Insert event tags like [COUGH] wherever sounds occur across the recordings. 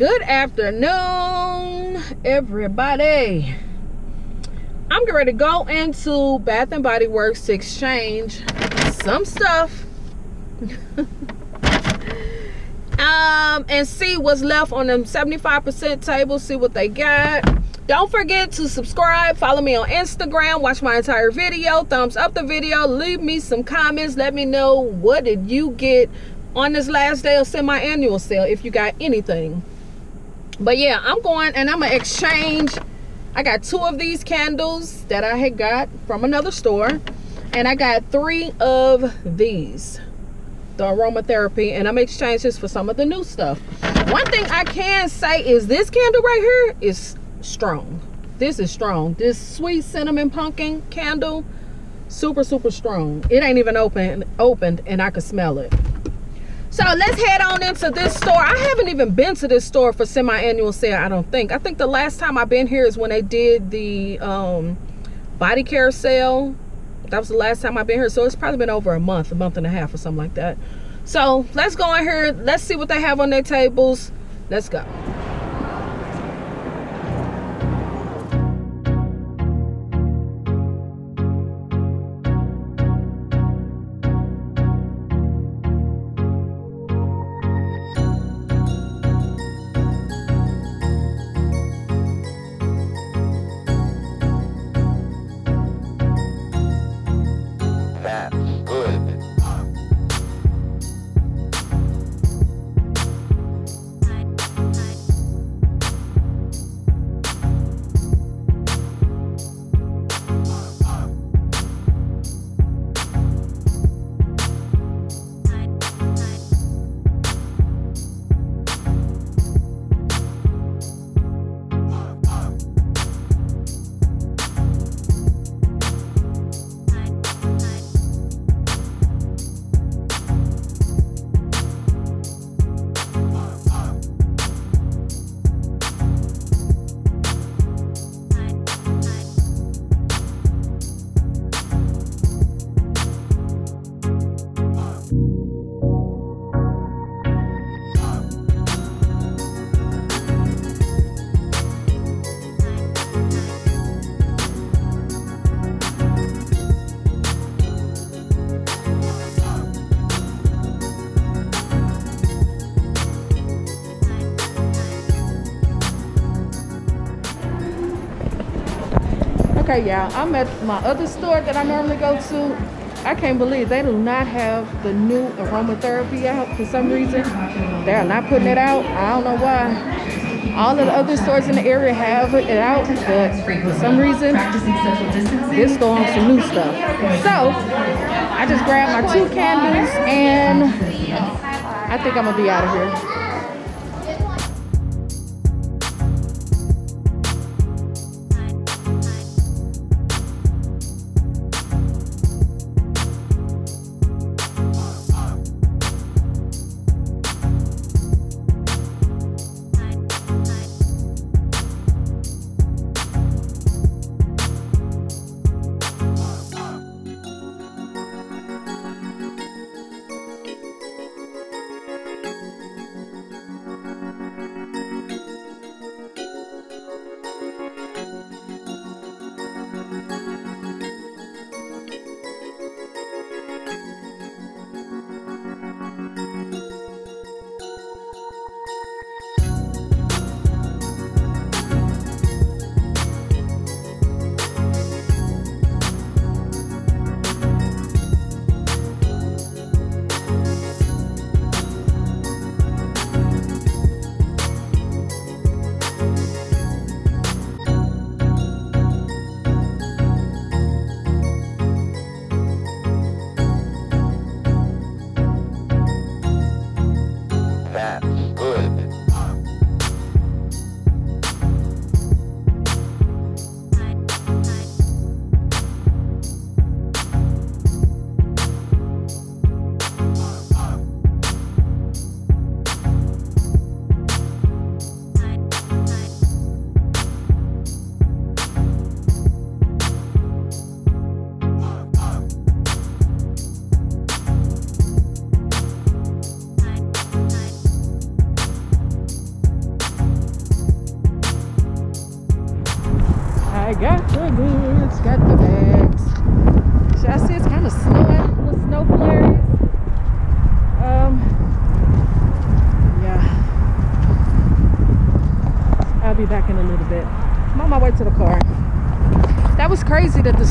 Good afternoon, everybody. I'm getting ready to go into Bath and Body Works to exchange some stuff. [LAUGHS] um, and see what's left on them 75% table, see what they got. Don't forget to subscribe, follow me on Instagram, watch my entire video, thumbs up the video, leave me some comments, let me know what did you get on this last day of semi-annual sale if you got anything but yeah i'm going and i'm gonna exchange. I got two of these candles that i had got from another store and i got three of these. The aromatherapy and i'm exchange this for some of the new stuff. One thing i can say is this candle right here is strong. This is strong. This sweet cinnamon pumpkin candle super super strong. It ain't even open opened and i could smell it so let's head on into this store. I haven't even been to this store for semi-annual sale, I don't think. I think the last time I've been here is when they did the um, body care sale. That was the last time I've been here. So it's probably been over a month, a month and a half or something like that. So let's go in here. Let's see what they have on their tables. Let's go. Okay, y'all, I'm at my other store that I normally go to. I can't believe they do not have the new aromatherapy out for some reason. They're not putting it out. I don't know why. All of the other stores in the area have it out, but for some reason, this store on some new stuff. So, I just grabbed my two candles and I think I'm gonna be out of here.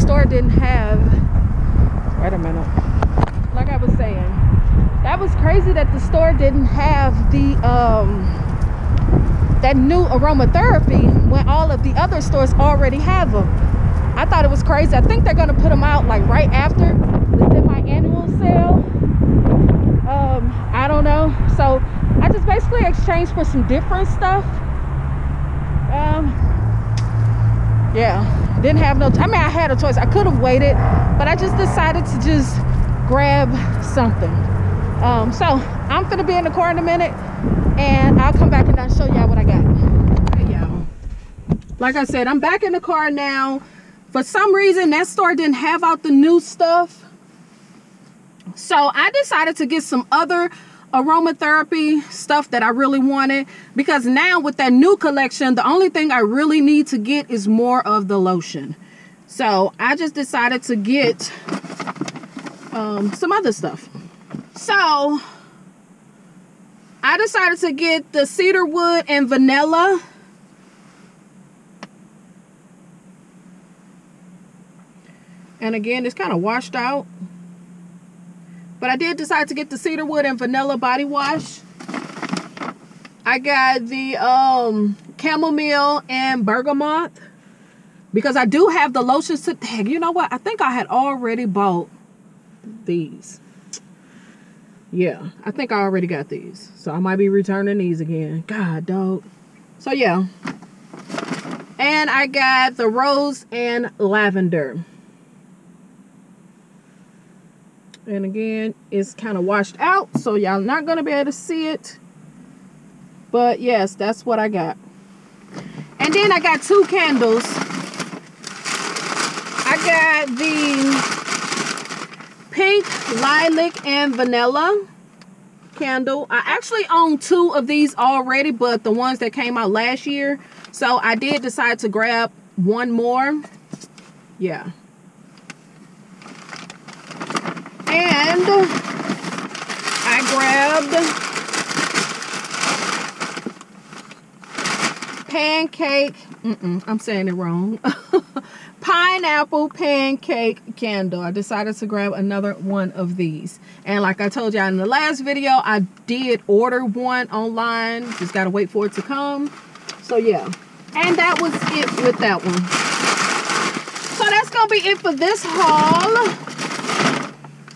Store didn't have. Wait a minute. Like I was saying, that was crazy that the store didn't have the um that new aromatherapy when all of the other stores already have them. I thought it was crazy. I think they're gonna put them out like right after the semi-annual sale. Um, I don't know. So I just basically exchanged for some different stuff. Um, yeah, didn't have no. I mean, I had a choice. I could have waited, but I just decided to just grab something. Um, so I'm gonna be in the car in a minute, and I'll come back and I'll show y'all what I got. Hey, y'all. Like I said, I'm back in the car now. For some reason, that store didn't have out the new stuff. So I decided to get some other aromatherapy stuff that I really wanted because now with that new collection, the only thing I really need to get is more of the lotion. So I just decided to get um, some other stuff. So I decided to get the cedar wood and vanilla. And again, it's kind of washed out. But I did decide to get the cedarwood and vanilla body wash. I got the um, chamomile and bergamot. Because I do have the lotions to tag. You know what? I think I had already bought these. Yeah, I think I already got these. So I might be returning these again. God, dog. So yeah. And I got the rose and lavender. And again, it's kind of washed out. So y'all not to be able to see it. But yes, that's what I got. And then I got two candles. I got the pink lilac and vanilla candle i actually own two of these already but the ones that came out last year so i did decide to grab one more yeah and i grabbed pancake mm -mm, i'm saying it wrong [LAUGHS] pineapple pancake candle. I decided to grab another one of these. And like I told y'all in the last video, I did order one online. Just got to wait for it to come. So yeah. And that was it with that one. So that's going to be it for this haul.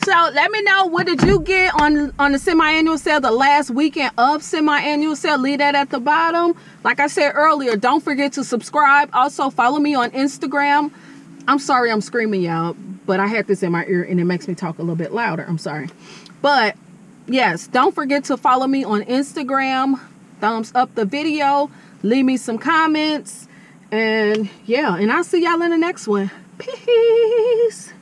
So let me know what did you get on on the semi-annual sale, the last weekend of semi-annual sale. Leave that at the bottom. Like I said earlier, don't forget to subscribe. Also follow me on Instagram. I'm sorry I'm screaming y'all, but I had this in my ear and it makes me talk a little bit louder. I'm sorry. But yes, don't forget to follow me on Instagram. Thumbs up the video. Leave me some comments. And yeah, and I'll see y'all in the next one. Peace.